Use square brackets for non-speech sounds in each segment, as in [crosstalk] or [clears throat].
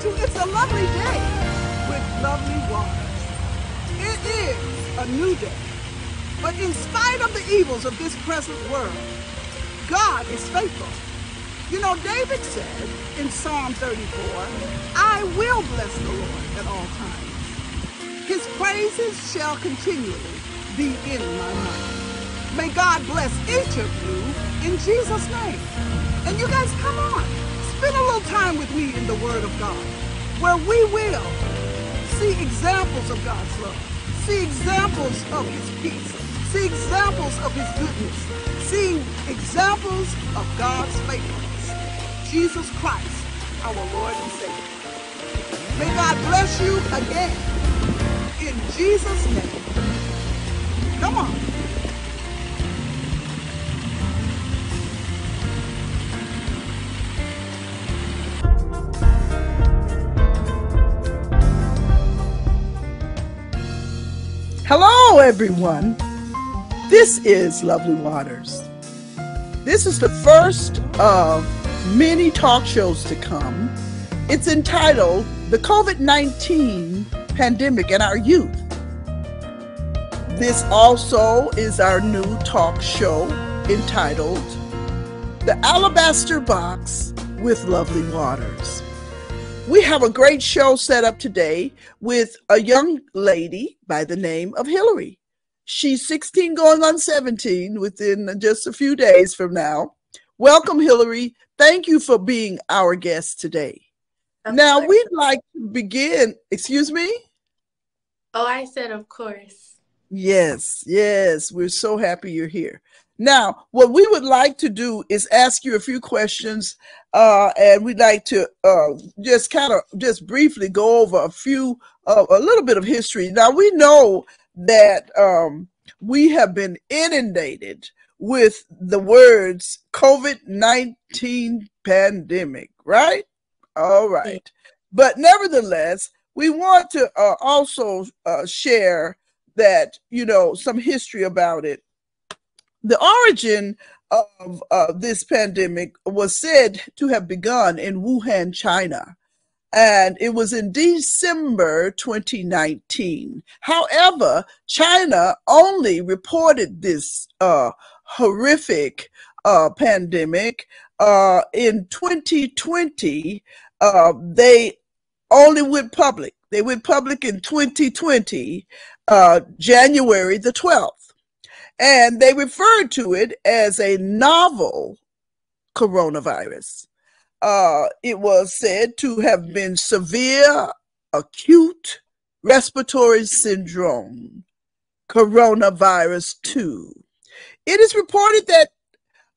It's a Lovely Day with Lovely Waters. It is a new day, but in spite of the evils of this present world, God is faithful. You know, David said in Psalm 34, I will bless the Lord at all times. His praises shall continually be in my mouth. May God bless each of you in Jesus' name. And you guys, come on, spend a little time with me in the Word of God, where we will see examples of God's love, see examples of His peace, see examples of His goodness, see examples of God's faithfulness. Jesus Christ, our Lord and Savior. May God bless you again. In Jesus' name. Come on. Hello, everyone. This is Lovely Waters. This is the first of many talk shows to come. It's entitled The COVID 19 Pandemic and Our Youth. This also is our new talk show entitled The Alabaster Box with Lovely Waters. We have a great show set up today with a young lady by the name of Hillary. She's 16 going on 17 within just a few days from now. Welcome, Hillary. Thank you for being our guest today. Of now, course. we'd like to begin. Excuse me? Oh, I said, of course. Yes, yes. We're so happy you're here. Now, what we would like to do is ask you a few questions, uh, and we'd like to uh, just kind of just briefly go over a few, uh, a little bit of history. Now, we know that um, we have been inundated with the words COVID 19 pandemic, right? All right. But nevertheless, we want to uh, also uh, share that, you know, some history about it. The origin of uh, this pandemic was said to have begun in Wuhan, China and it was in December 2019. However, China only reported this uh, horrific uh, pandemic. Uh, in 2020, uh, they only went public. They went public in 2020, uh, January the 12th. And they referred to it as a novel coronavirus. Uh, it was said to have been severe acute respiratory syndrome, coronavirus 2. It is reported that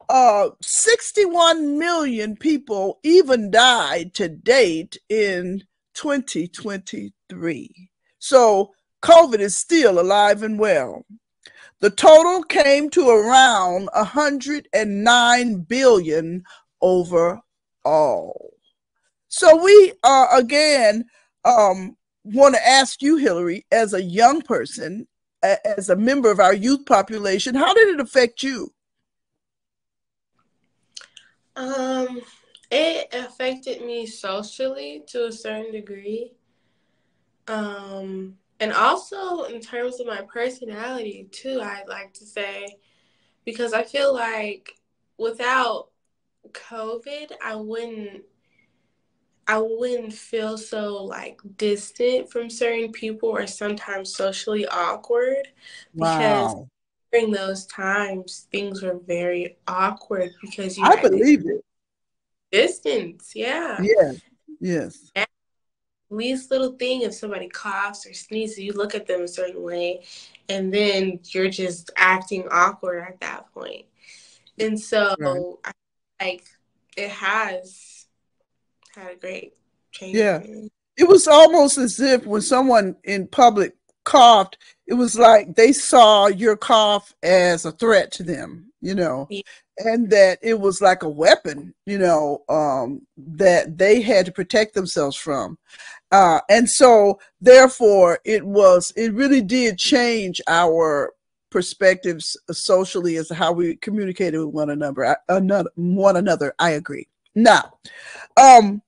uh, 61 million people even died to date in 2023. So COVID is still alive and well. The total came to around 109 billion overall. So we uh, again um, want to ask you, Hillary, as a young person as a member of our youth population, how did it affect you? Um, it affected me socially to a certain degree. Um, and also in terms of my personality too, I'd like to say, because I feel like without COVID, I wouldn't I wouldn't feel so like distant from certain people or sometimes socially awkward because wow. during those times things were very awkward because you I believe it. Distance, yeah. Yeah. Yes. And least little thing if somebody coughs or sneezes, you look at them a certain way and then you're just acting awkward at that point. And so right. I like it has had a great change. Yeah. It was almost as if when someone in public coughed, it was like they saw your cough as a threat to them, you know, yeah. and that it was like a weapon, you know, um, that they had to protect themselves from. Uh, and so, therefore, it was, it really did change our perspectives socially as to how we communicated with one another. Another one another. I agree. Now, um,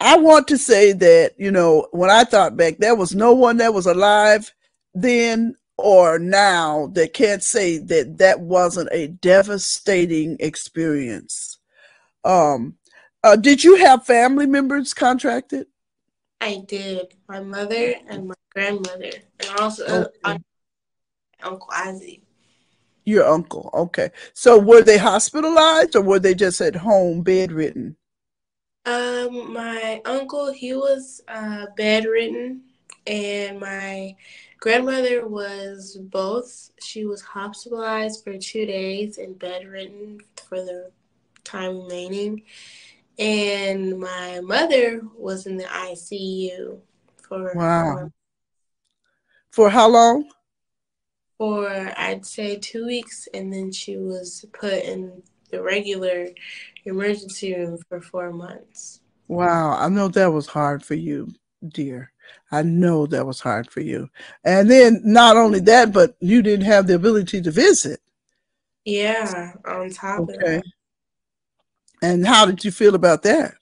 I want to say that, you know, when I thought back, there was no one that was alive then or now that can't say that that wasn't a devastating experience. Um, uh, did you have family members contracted? I did. My mother and my grandmother, and also uh, okay. Uncle Isaac. Your uncle, okay. So were they hospitalized or were they just at home bedridden? Um, my uncle, he was uh, bedridden, and my grandmother was both. She was hospitalized for two days and bedridden for the time remaining. And my mother was in the ICU for wow. For how long? For I'd say two weeks, and then she was put in the regular emergency room for four months. Wow, I know that was hard for you, dear. I know that was hard for you. And then not only that, but you didn't have the ability to visit. Yeah, on top okay. of that. And how did you feel about that?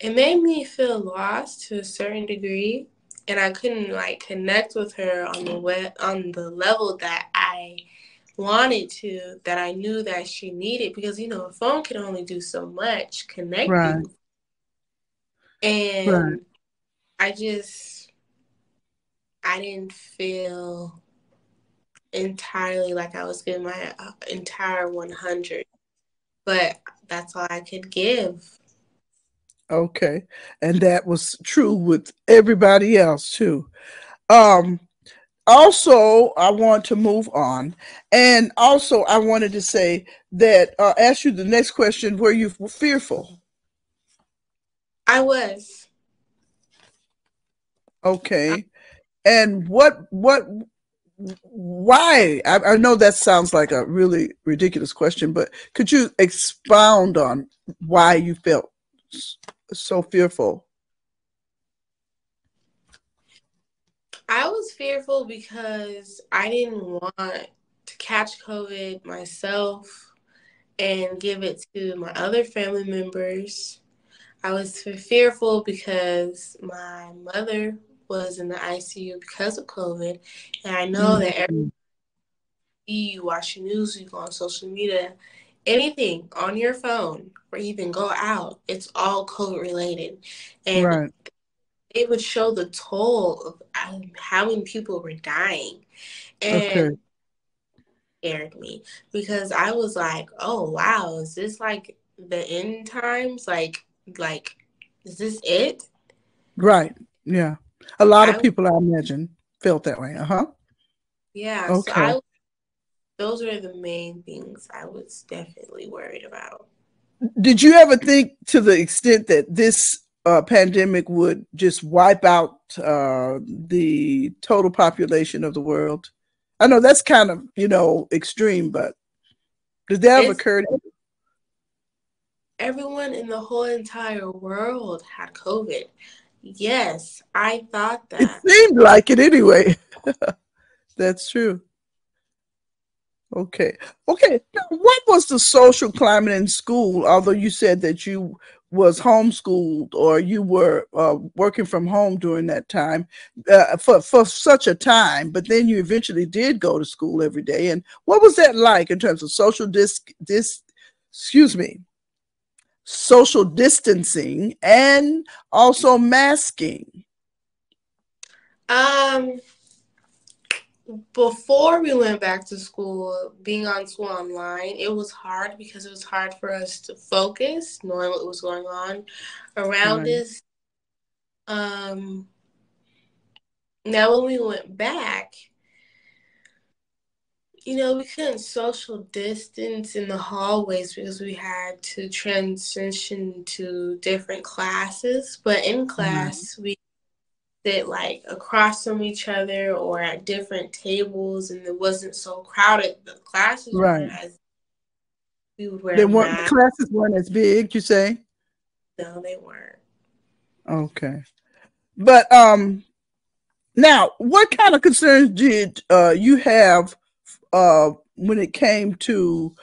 It made me feel lost to a certain degree, and I couldn't like connect with her on the web on the level that I wanted to, that I knew that she needed, because you know a phone can only do so much connecting. Right. And right. I just I didn't feel entirely like I was giving my uh, entire 100 but that's all I could give. Okay. And that was true with everybody else too. Um also I want to move on. And also I wanted to say that uh ask you the next question were you fearful? I was. Okay. And what what why? I, I, know that sounds like a really ridiculous question, but could you expound on why you felt so fearful? I was fearful because I didn't want to catch COVID myself and give it to my other family members. I was fearful because my mother was in the ICU because of COVID, and I know mm-hmm. that every you watch the news, you go on social media, anything on your phone or even go out, it's all COVID related, and right. it would show the toll of um, how many people were dying, and. Okay. Scared me because I was like, "Oh wow, is this like the end times? Like, like, is this it?" Right. Yeah. A lot of people, I imagine, felt that way. Uh huh. Yeah. Okay. So I, those are the main things I was definitely worried about. Did you ever think to the extent that this uh, pandemic would just wipe out uh, the total population of the world? I know that's kind of you know extreme, but did that ever occur? to you? Everyone in the whole entire world had COVID. Yes, I thought that. It seemed like it anyway. [laughs] That's true. Okay. Okay. Now, what was the social climate in school? Although you said that you was homeschooled or you were uh, working from home during that time uh, for for such a time, but then you eventually did go to school every day. And what was that like in terms of social dis dis? Excuse me, social distancing and also masking? Um, before we went back to school, being on school online, it was hard because it was hard for us to focus, knowing what was going on around right. us. Um, now, when we went back, you know, we couldn't social distance in the hallways because we had to transition to different classes. But in mm-hmm. class, mm-hmm. we sit like across from each other or at different tables, and it wasn't so crowded. The classes right. weren't as we would wear. They weren't the classes weren't as big. You say? No, they weren't. Okay, but um, now what kind of concerns did uh you have? Uh, when it came to,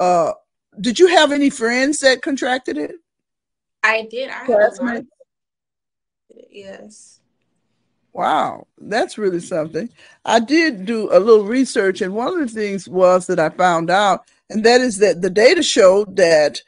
uh, did you have any friends that contracted it? I did. I classmates. Yes. Wow, that's really something. I did do a little research, and one of the things was that I found out, and that is that the data showed that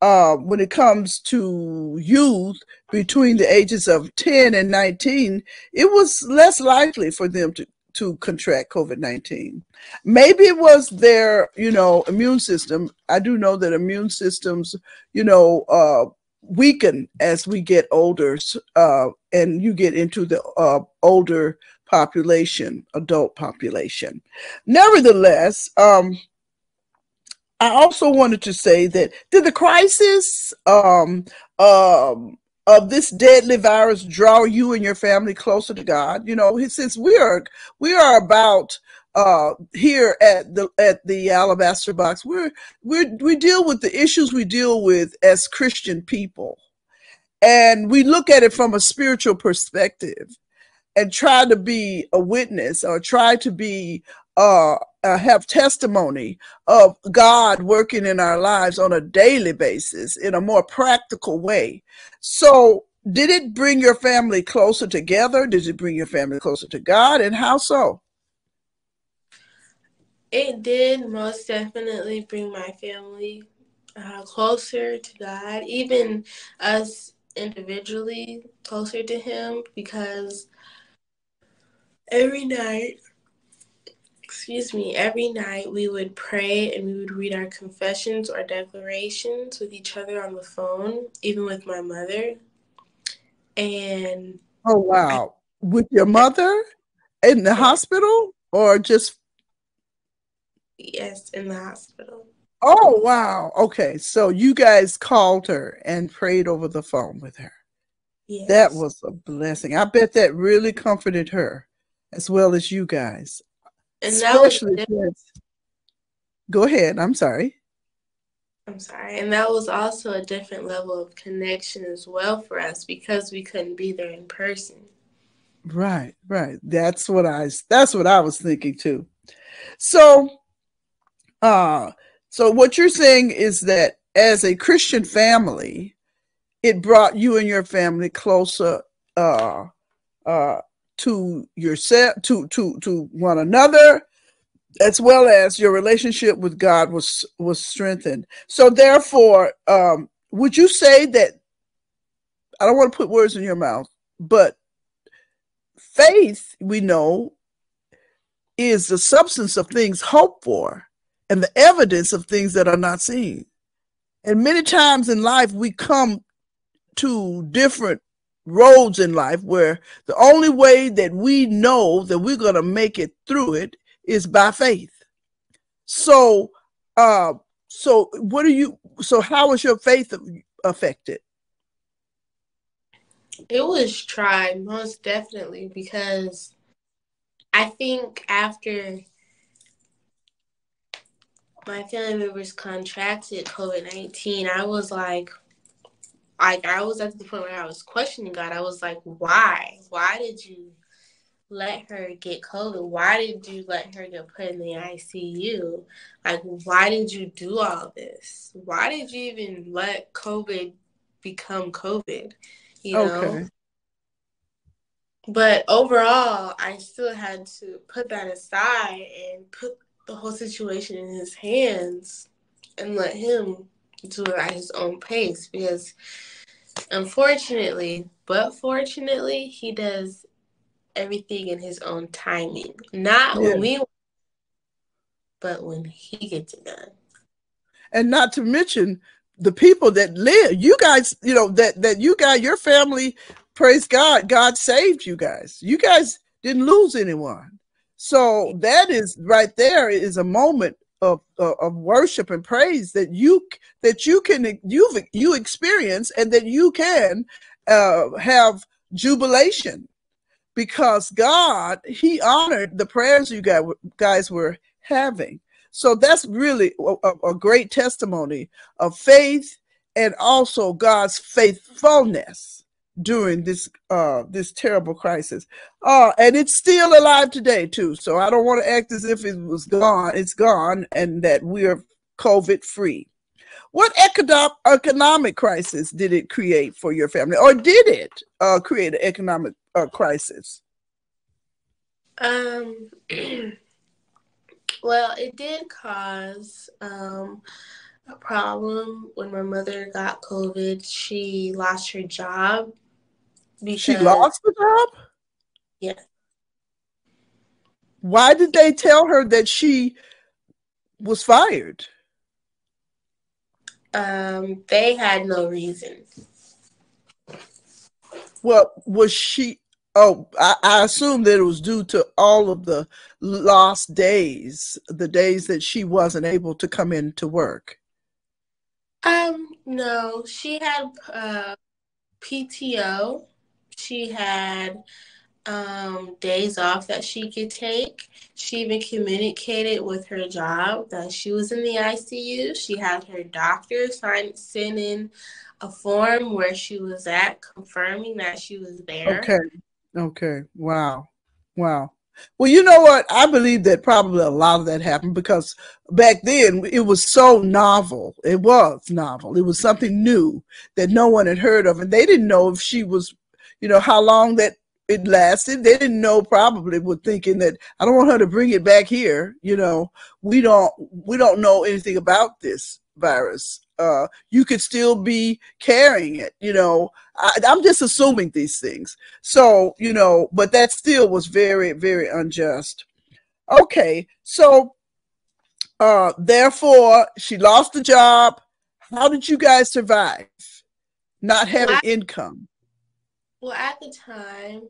uh, when it comes to youth between the ages of 10 and 19, it was less likely for them to, to contract COVID 19. Maybe it was their, you know, immune system. I do know that immune systems, you know, uh, weaken as we get older uh, and you get into the uh, older population, adult population. Nevertheless, um, I also wanted to say that did the crisis um, um, of this deadly virus draw you and your family closer to God? You know, since we are we are about uh, here at the at the Alabaster Box, we're we we deal with the issues we deal with as Christian people, and we look at it from a spiritual perspective, and try to be a witness or try to be uh, uh, have testimony of God working in our lives on a daily basis in a more practical way. So, did it bring your family closer together? Did it bring your family closer to God? And how so? It did most definitely bring my family uh, closer to God, even us individually closer to Him, because every night excuse me, every night we would pray and we would read our confessions or declarations with each other on the phone, even with my mother. And oh wow, with your mother in the hospital or just yes, in the hospital. Oh wow. Okay. So you guys called her and prayed over the phone with her. Yes. That was a blessing. I bet that really comforted her as well as you guys. And Especially that was Go ahead. I'm sorry. I'm sorry. And that was also a different level of connection as well for us because we couldn't be there in person. Right, right. That's what I that's what I was thinking too. So uh so what you're saying is that as a Christian family, it brought you and your family closer uh uh to yourself to to to one another as well as your relationship with God was was strengthened. So therefore, um, would you say that I don't want to put words in your mouth, but faith we know is the substance of things hoped for and the evidence of things that are not seen. And many times in life we come to different roads in life where the only way that we know that we're going to make it through it is by faith. So, uh, so what are you? So, how was your faith affected? It was tried most definitely because I think after my family members contracted COVID nineteen, I was like, like I was at the point where I was questioning God. I was like, why? Why did you let her get COVID? Why did you let her get put in the ICU? Like, why did you do all this? Why did you even let COVID become COVID? You know? Okay. But overall, I still had to put that aside and put the whole situation in his hands and let him do it at his own pace because unfortunately, but fortunately, he does everything in his own timing. Not yeah. when we but when he gets it done. And not to mention the people that live, you guys, you know, that that you got your family, praise God, God saved you guys. You guys didn't lose anyone. So that is right there is a moment of, of, worship and praise that you that you can you you experience and that you can uh, have jubilation because God He honored the prayers you guys were having. So that's really a, a great testimony of faith and also God's faithfulness during this uh this terrible crisis uh and it's still alive today too so i don't want to act as if it was gone it's gone and that we're covid free what economic crisis did it create for your family, or did it uh, create an economic uh, crisis? Um. [clears throat] well, it did cause um, a problem when my mother got COVID. She lost her job. Because, she lost the job. Yeah. Why did they tell her that she was fired? Um, they had no reason. Well, was she? Oh, I, I assume that it was due to all of the lost days, the days that she wasn't able to come in to work. Um, no, she had uh, PTO. She had um, days off that she could take. She even communicated with her job that she was in the ICU. She had her doctor sign send in a form where she was at, confirming that she was there. Okay. Okay. Wow. Wow. Well, you know what? I believe that probably a lot of that happened because back then it was so novel. It was novel. It was something new that no one had heard of, and they didn't know if she was, you know, how long that it lasted. They didn't know probably were thinking that I don't want her to bring it back here. You know, we don't we don't know anything about this virus. Uh, you could still be carrying it. You know, I, I'm just assuming these things. So you know, but that still was very very unjust. Okay, so uh, therefore she lost the job. How did you guys survive? Not having income. Well, at the time,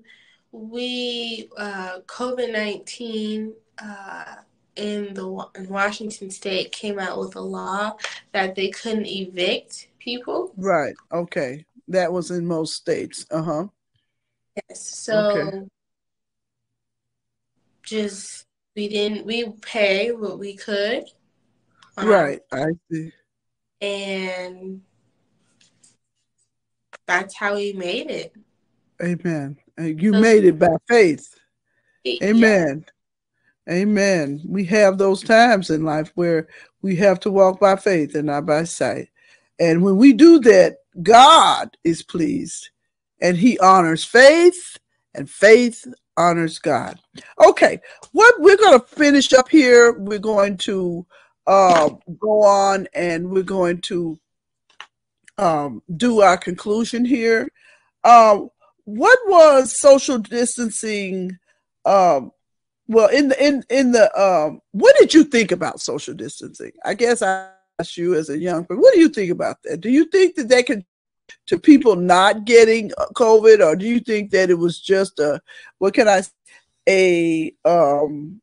we uh, COVID nineteen uh, in the in Washington State came out with a law that they couldn't evict people. Right. Okay. That was in most states. Uh huh. Yes. So okay. just we didn't we pay what we could. Right. I see. And that's how we made it. Amen. You made it by faith. Amen. Yeah. Amen. We have those times in life where we have to walk by faith and not by sight. And when we do that, God is pleased and he honors faith and faith honors God. Okay, what we're going to finish up here, we're going to uh, go on and we're going to um, do our conclusion here. Um, what was social distancing um well in the in in the um what did you think about social distancing? I guess i asked you as a young person what do you think about that? Do you think that that can to people not getting uh, covid or do you think that it was just a what can i a um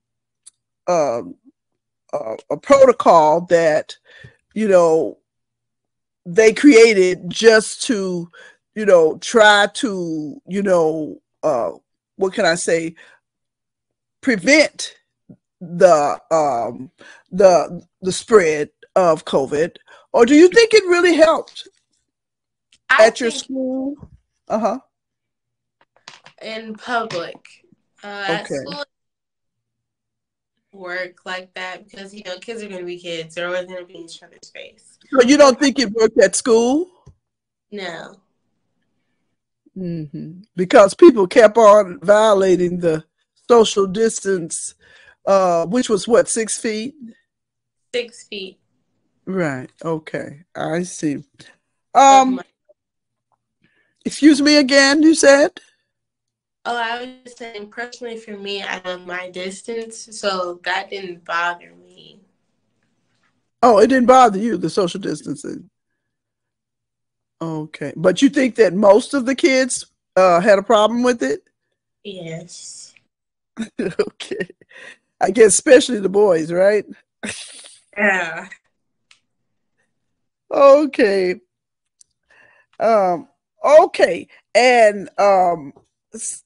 um a protocol that you know they created just to you know, try to, you know, uh, what can I say, prevent the um, the the spread of COVID, or do you think it really helped I at your school? Uh huh. In public, uh, okay. at school, work like that because you know kids are going to be kids; they're always going to be in each other's face. So you don't think it worked at school? No. Mm-hmm. Because people kept on violating the social distance, uh, which was what, six feet? Six feet. Right. Okay. I see. Um, excuse me again, you said? Oh, I was saying personally for me, I love my distance, so that didn't bother me. Oh, it didn't bother you, the social distancing. Okay, but you think that most of the kids uh, had a problem with it? Yes. [laughs] okay, I guess especially the boys, right? Yeah. okay. Um. Okay, and um,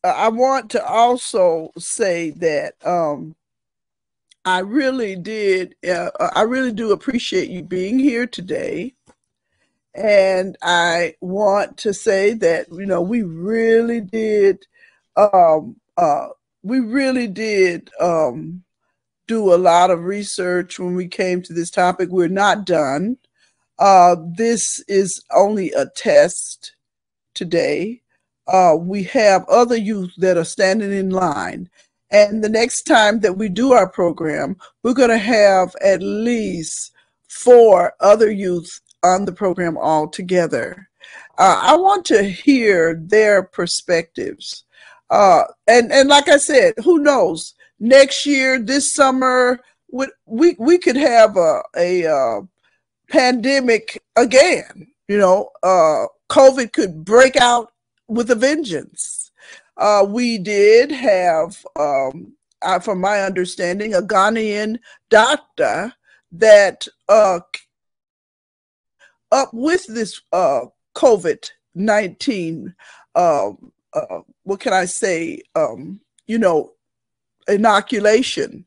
I want to also say that um, I really did. Uh, I really do appreciate you being here today. And I want to say that, you know, we really did, um, uh, we really did um, do a lot of research when we came to this topic. We're not done. Uh, this is only a test today. Uh, we have other youth that are standing in line. And the next time that we do our program, we're going to have at least four other youth on the program all together. Uh, I want to hear their perspectives. Uh, and, and like I said, who knows? Next year, this summer, we, we, we could have a, a uh, pandemic again. You know, uh, COVID could break out with a vengeance. Uh, we did have, um, uh, from my understanding, a Ghanaian doctor that uh, up with this uh, COVID 19, um, uh, what can I say, um, you know, inoculation.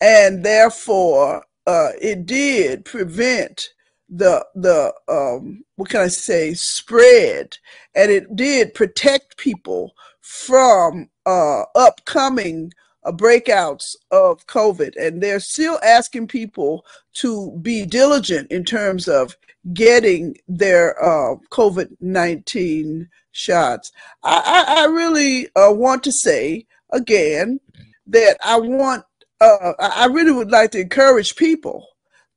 And therefore, uh, it did prevent the the um, what can I say spread, and it did protect people from uh, upcoming breakouts of COVID, and they're still asking people to be diligent in terms of getting their uh, COVID 19 shots. I, I, I really uh, want to say again that I want, uh, I really would like to encourage people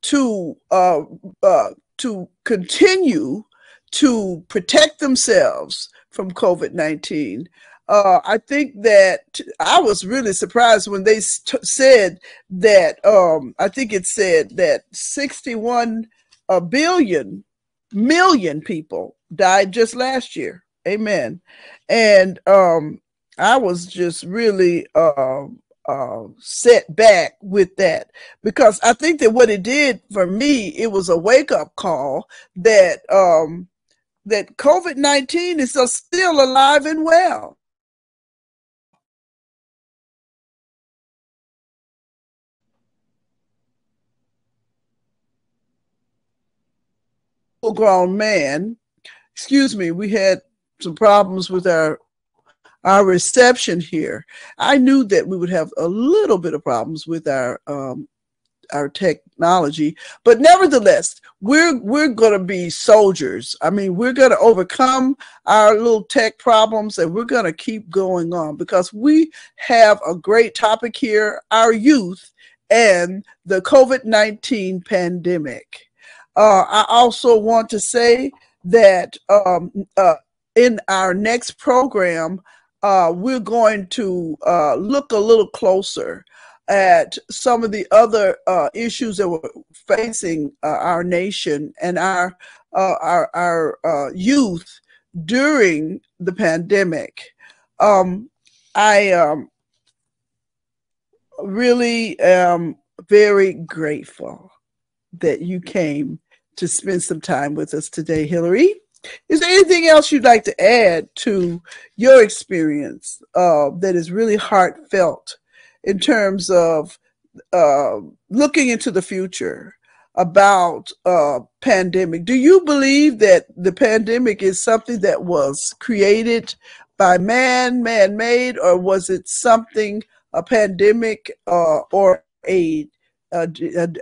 to uh, uh, to continue to protect themselves from COVID 19 uh, I think that I was really surprised when they said that. Um, I think it said that 61 a billion million people died just last year. Amen. And um, I was just really uh, uh, set back with that because I think that what it did for me, it was a wake up call that um, that COVID nineteen is still alive and well. Grown man. Excuse me, we had some problems with our our reception here. I knew that we would have a little bit of problems with our um, our technology, but nevertheless, we're we're going to be soldiers. I mean, we're going to overcome our little tech problems, and we're going to keep going on because we have a great topic here: our youth and the COVID nineteen pandemic. Uh, I also want to say that um, uh, in our next program, uh, we're going to uh, look a little closer at some of the other uh, issues that were facing uh, our nation and our our, our youth during the pandemic. Um, I um, really am very grateful that you came to spend some time with us today, Hillary. Is there anything else you'd like to add to your experience uh, that is really heartfelt in terms of uh, looking into the future about uh, pandemic? Do you believe that the pandemic is something that was created by man, man-made, or was it something a pandemic uh, or a, a,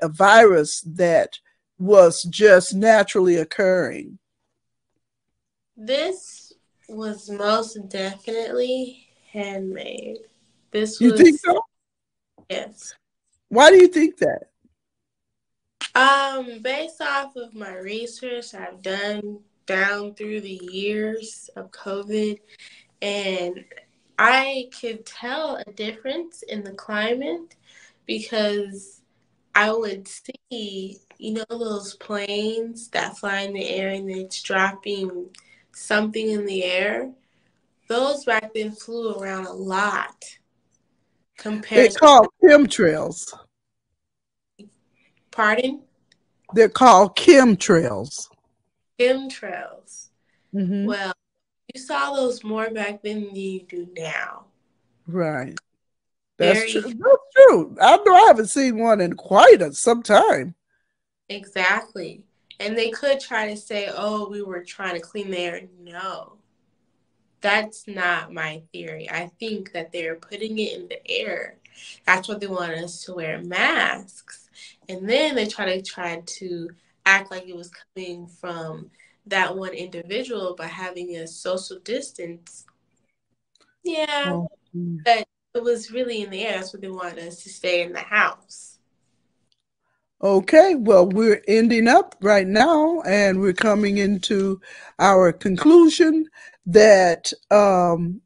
a virus that was just naturally occurring? This was most definitely handmade. This you was, think so? Yes. Why do you think that? Um, based off of my research I've done down through the years of COVID, and I could tell a difference in the climate because I would see you know those planes that fly in the air and it's dropping something in the air? Those back then flew around a lot. Compared They're called chemtrails. Pardon? They're called chemtrails. Chemtrails. Mm-hmm. Well, you saw those more back then than you do now. Right. That's Very, true. That's true. I know I haven't seen one in quite a, some time. Exactly. And they could try to say, oh, we were trying to clean the air. No, that's not my theory. I think that they're putting it in the air. That's what they want us to wear masks. And then they try to try to act like it was coming from that one individual by having a social distance. Yeah, oh. but it was really in the air. That's what they wanted us to stay in the house. Okay, well, we're ending up right now and we're coming into our conclusion that um,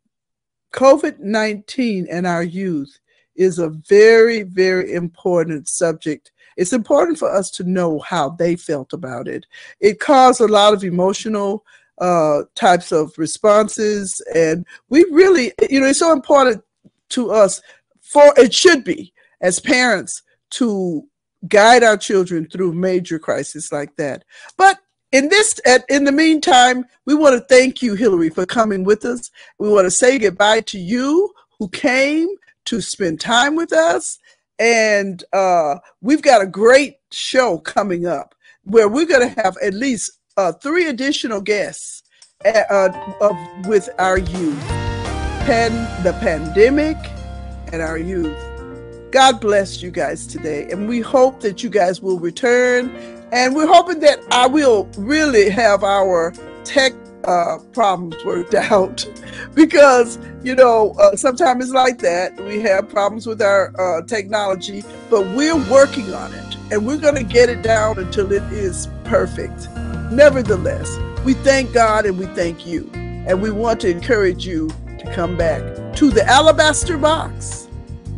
COVID 19 and our youth is a very, very important subject. It's important for us to know how they felt about it. It caused a lot of emotional uh, types of responses, and we really, you know, it's so important to us for it should be as parents to guide our children through major crises like that. But in this, in the meantime, we want to thank you, Hillary, for coming with us. We want to say goodbye to you who came to spend time with us. And uh, we've got a great show coming up where we're going to have at least uh, three additional guests uh, uh with our youth. Pen, the pandemic and our youth. God bless you guys today. And we hope that you guys will return. And we're hoping that I will really have our tech uh, problems worked [laughs] out because, you know, uh, sometimes it's like that. We have problems with our uh, technology, but we're working on it and we're going to get it down until it is perfect. Nevertheless, we thank God and we thank you. And we want to encourage you come back to the alabaster box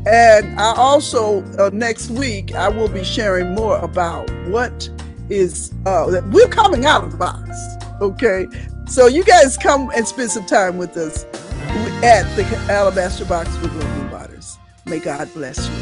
and I also, uh, next week, I will be sharing more about what is, uh, we're coming out of the box. Okay. So you guys come and spend some time with us at the Alabaster Box with Lovely Waters. May God bless you.